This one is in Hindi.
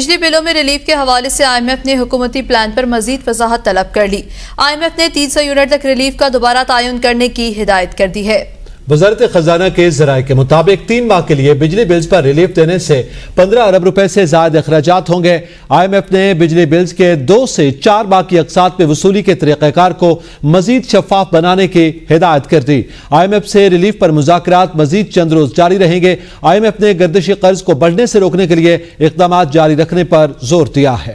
बिजली बिलों में रिलीफ के हवाले से आईएमएफ ने हुकूमती प्लान पर मजीद वजाहत तलब कर ली। आईएमएफ ने तीन सौ यूनिट तक रिलीफ का दोबारा तयन करने की हिदायत कर दी है। वजारत खजाना के जराये के मुताबिक तीन माह के लिए बिजली बिल्स पर रिलीफ देने से पंद्रह अरब रुपए से ज़्यादा अखराज होंगे। आई एम एफ़ ने बिजली बिल्स के दो से चार माह की अकसात में वसूली के तरीक़ाकार को मजीद शफाफ बनाने की हिदायत कर दी। आई एम एफ़ से रिलीफ पर मुजाकर मजीद चंद रोज जारी रहेंगे। आई एम एफ़ ने गर्दिशी कर्ज को बढ़ने से रोकने के लिए इकदाम जारी रखने पर ज़ोर दिया है।